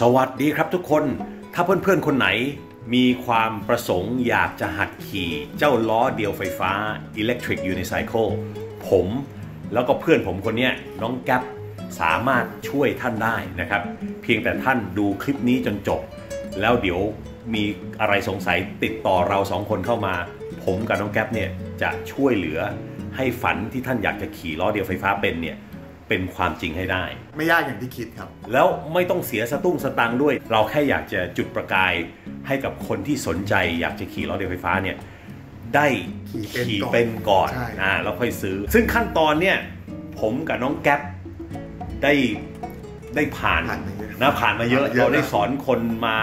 สวัสดีครับทุกคน ถ้าเพื่อนๆ คนไหน มีความประสงค์อยากจะหัดขี่เจ้าล้อเดียวไฟฟ้า Electric Unicycle ผมแล้วก็เพื่อนผมคนนี้น้องแก๊ปสามารถช่วยท่านได้นะครับ เพียงแต่ท่านดูคลิปนี้จนจบ แล้วเดี๋ยวมีอะไรสงสัยติดต่อเราสองคนเข้ามา ผมกับน้องแก๊ปเนี่ยจะช่วยเหลือให้ฝันที่ท่านอยากจะขี่ล้อเดียวไฟฟ้าเป็นเนี่ย เป็นความจริงให้ได้ ไม่ยากอย่างที่คิดครับ แล้วไม่ต้องเสียสตุ้งสตังค์ด้วย เราแค่อยากจะจุดประกายให้กับคนที่สนใจ อยากจะขี่ล้อเดียวไฟฟ้าเนี่ยได้ขี่เป็นก่อนเป็นก่อนใช่อ่าแล้วค่อยซื้อ ซึ่งขั้นตอนเนี่ยผมกับน้องแก๊ปได้ได้ผ่านผ่านมาเยอะนะผ่านมาเยอะผ่านมาเยอะเราได้สอนคนมา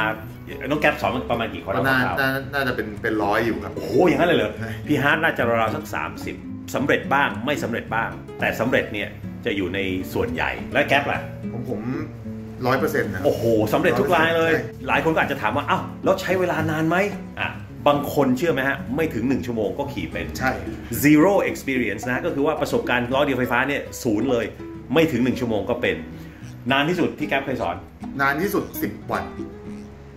น้องแก๊ปสอนประมาณกี่คนก็แล้วน่าครับน่าน่าจะเป็นเป็นร้อยอยู่ครับ โอ้โหอย่างนั้นเลยเหรอใช่พี่ฮาร์ดน่าจะราวๆสัก 30สำเร็จบ้างไม่สำเร็จบ้าง แต่สำเร็จเนี่ย จะอยู่ในส่วนใหญ่และแก๊ปล่ะผมผมร้อยเปอร์เซ็นต์นะโอ้โหสำเร็จทุกรายเลยใช่หลายคนก็อาจจะถามว่าเอ้าแล้วใช้เวลานานไหมอะบางคนเชื่อไหมฮะ ไม่ถึง 1 ชั่วโมงก็ขี่เป็น ใช่ zero experience นะ ก็คือว่าประสบการณ์ล้อเดียวไฟฟ้าเนี่ยศูนย์เลย ไม่ถึง 1 ชั่วโมงก็เป็น นานที่สุดที่แก๊ปเคยสอน นานที่สุด 10 วัน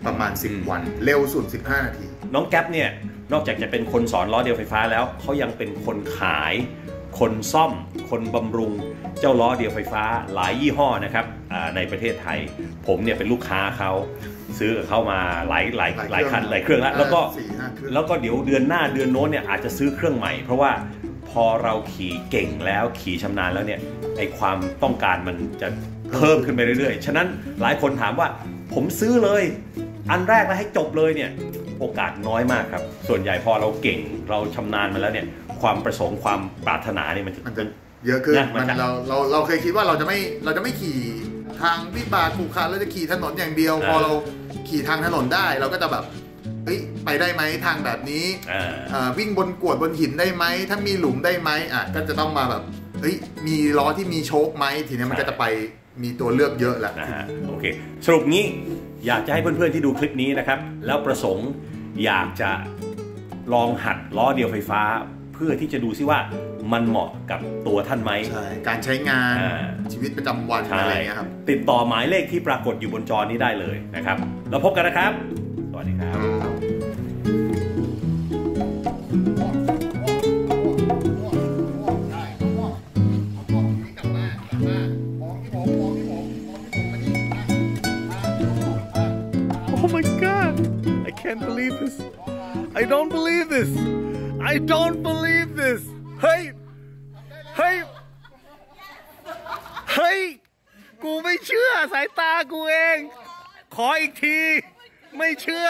ประมาณอืม10 วัน เร็วสุด 15 นาที น้องแก๊ปเนี่ย นอกจากจะเป็นคนสอนล้อเดียวไฟฟ้าแล้วเขายังเป็นคนขาย คนซ่อม คนบำรุงเจ้าล้อเดียวไฟฟ้าหลายยี่ห้อนะครับอ่าในประเทศไทย ผมเนี่ยเป็นลูกค้าเขาซื้อกับเขามาหลายหลายหลายคันหลายเครื่องแล้วแล้วก็สี่ห้าเครื่องแล้วก็เดี๋ยวเดือนหน้าเดือนโน้นเนี่ยอาจจะซื้อเครื่องใหม่ เพราะว่าพอเราขี่เก่งแล้วขี่ชำนาญแล้วเนี่ยไอความต้องการมันจะเพิ่มขึ้นไปเรื่อยๆ ฉะนั้นหลายคนถามว่าผมซื้อเลย อันแรกแล้วให้จบเลยเนี่ยโอกาสน้อยมากครับ ส่วนใหญ่พอเราเก่งเราชำนาญมาแล้วเนี่ยความประสงค์ความปรารถนาเนี่ยมันจะมันจะ เยอะขึ้นนะมันมันจะ เราเราเราเคยคิดว่าเราจะไม่เราจะไม่ขี่ทางวิบากขรุขระเราจะขี่ถนนอย่างเดียวอ่าพอเราขี่ทางถนนได้ เราก็จะแบบเฮ้ยไปได้ไหมทางแบบนี้ อ่าอ่าวิ่งบนกรวดบนหินได้ไหม ถ้ามีหลุมได้ไหมอะก็จะต้องมาแบบเฮ้ยมีล้อที่มีโชคไหมทีนี้มันก็จะไปมีตัวเลือกเยอะแหละ นะฮะโอเคสรุปงี้อยากจะให้เพื่อนๆที่ดูคลิปนี้นะครับ แล้วประสงค์อยากจะลองหัดล้อเดียวไฟฟ้าเพื่อที่จะดูซิว่ามันเหมาะกับตัวท่านไหมใช่การใช้งานอ่าชีวิตประจำวันใช่อะไรอย่างเงี้ยครับติดต่อหมายเลขที่ปรากฏอยู่บนจอนี้ได้เลยนะครับ แล้วพบกันนะครับ สวัสดีครับ Oh my god! I can't believe this. I don't believe this. I don't believe this. เฮ้ย เฮ้ย เฮ้ย กูไม่เชื่อสายตากูเอง ขออีกที ไม่เชื่อ